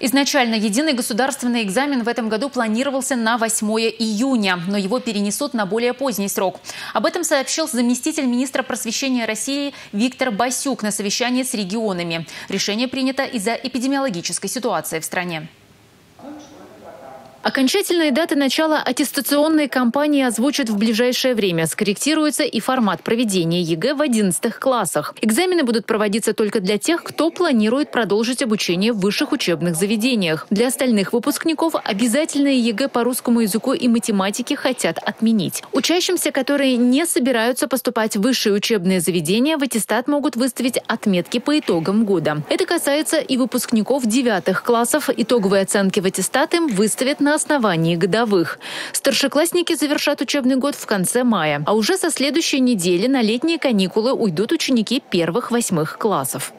Изначально единый государственный экзамен в этом году планировался на 8 июня, но его перенесут на более поздний срок. Об этом сообщил заместитель министра просвещения России Виктор Басюк на совещании с регионами. Решение принято из-за эпидемиологической ситуации в стране. Окончательные даты начала аттестационной кампании озвучат в ближайшее время. Скорректируется и формат проведения ЕГЭ в 11 классах. Экзамены будут проводиться только для тех, кто планирует продолжить обучение в высших учебных заведениях. Для остальных выпускников обязательные ЕГЭ по русскому языку и математике хотят отменить. Учащимся, которые не собираются поступать в высшие учебные заведения, в аттестат могут выставить отметки по итогам года. Это касается и выпускников девятых классов. Итоговые оценки в аттестат им выставят на основании годовых. Старшеклассники завершат учебный год в конце мая, а уже со следующей недели на летние каникулы уйдут ученики первых-восьмых классов.